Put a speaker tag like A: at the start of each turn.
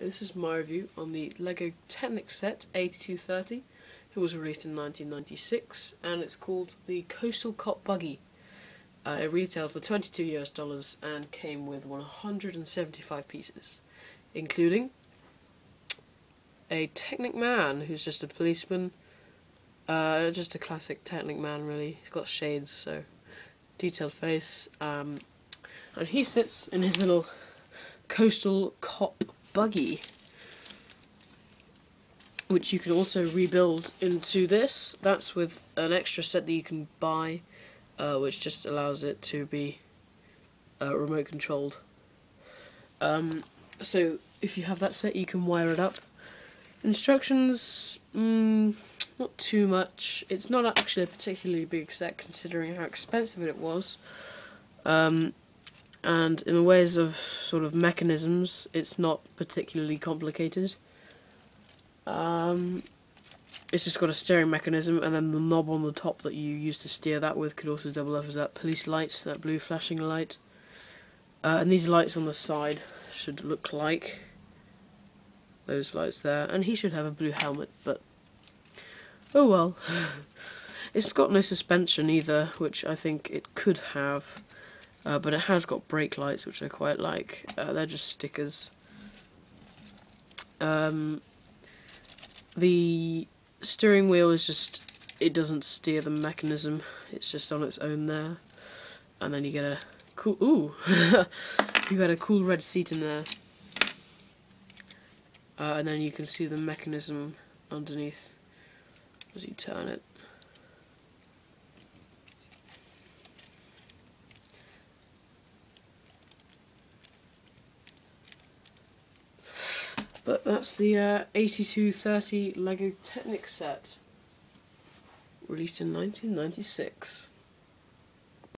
A: this is my review on the LEGO Technic set 8230. It was released in 1996 and it's called the Coastal Cop Buggy. Uh, it retailed for 22 US dollars and came with 175 pieces, including a Technic man who's just a policeman, uh, just a classic Technic man really. He's got shades, so detailed face, um, and he sits in his little coastal cop buggy which you can also rebuild into this. That's with an extra set that you can buy, uh, which just allows it to be uh, remote controlled. Um, so if you have that set, you can wire it up. Instructions, mm, not too much. It's not actually a particularly big set considering how expensive it was. Um, and in the ways of sort of mechanisms, it's not particularly complicated. Um, it's just got a steering mechanism, and then the knob on the top that you use to steer that with could also double up as that police light, that blue flashing light. Uh, and these lights on the side should look like those lights there, and he should have a blue helmet, but oh well. it's got no suspension either, which I think it could have. Uh, but it has got brake lights, which I quite like. Uh, they're just stickers. Um, the steering wheel is just, it doesn't steer the mechanism, it's just on its own there. And then you get a cool, ooh, you get a cool red seat in there. Uh, and then you can see the mechanism underneath as you turn it. But that's the uh, 8230 LEGO Technic set, released in 1996.